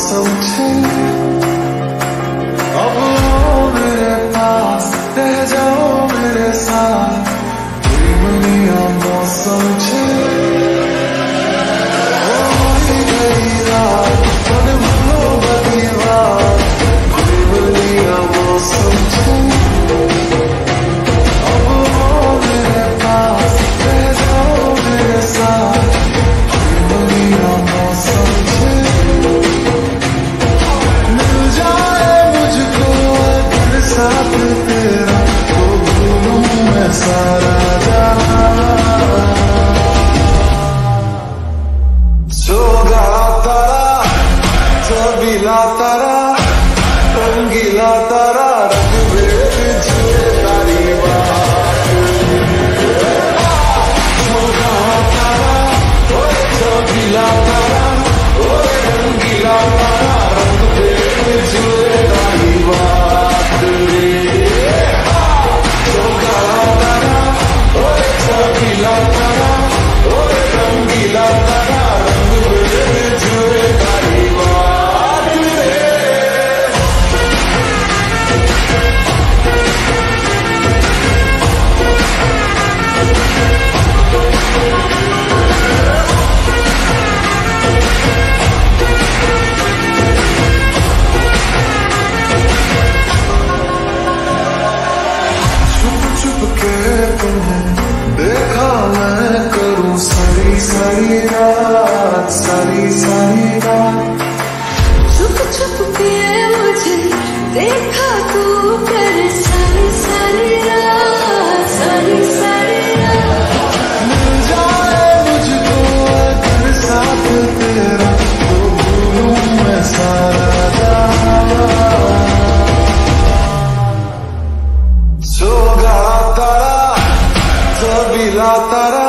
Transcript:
something अब लो मेरे पास रह जाओ मेरे साथ dream मौसम सारी रात, सारी सारी रात। छुप छुप के मुझे देखा तू कर। सारी सारी रात, सारी सारी रात। मिल जाए मुझको अगर साथ तेरा तो भूलूं मैं सारा। सो गा तारा सभी रा तारा।